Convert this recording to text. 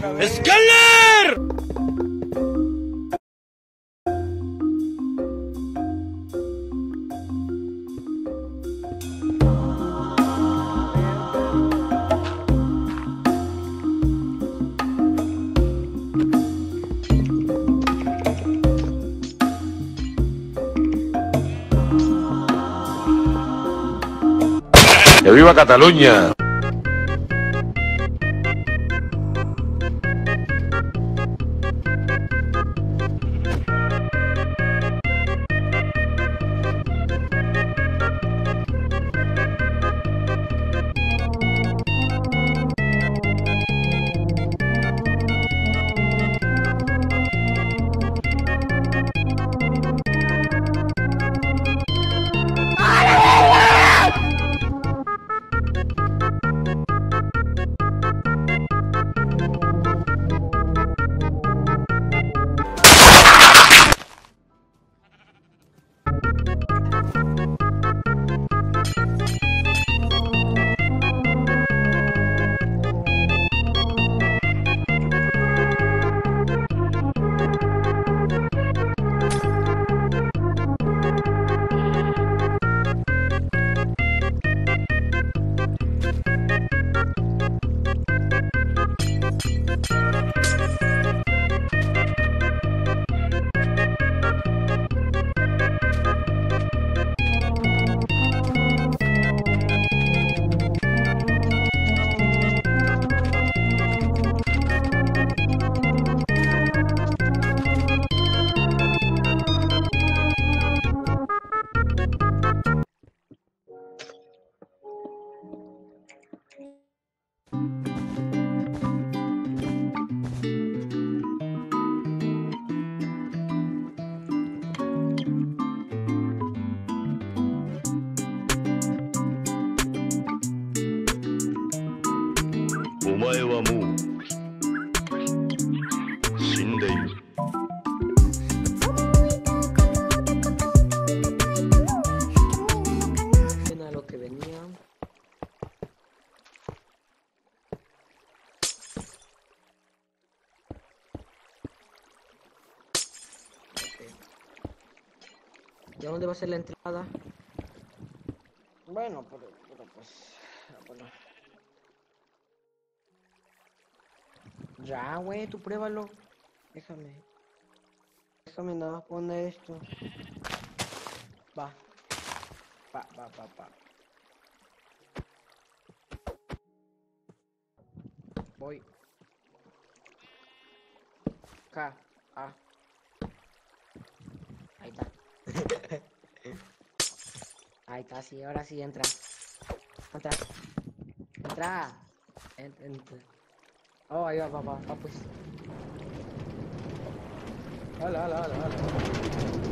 ¡Keller! ¡Que viva Cataluña! A lo que venía. Ok. ¿Y a dónde va a ser la entrada? Bueno, pero, pero pues... Bueno. Ya, güey, tú pruébalo. Déjame. Déjame nada más poner esto. Va. Pa, pa, pa, pa. Voy. K, A. Ahí está. Ahí está, sí, ahora sí entra. Entra. Entra. Entra, entra. Oh, ahí va, papá, va, pues. Hola, hola, hola, hola.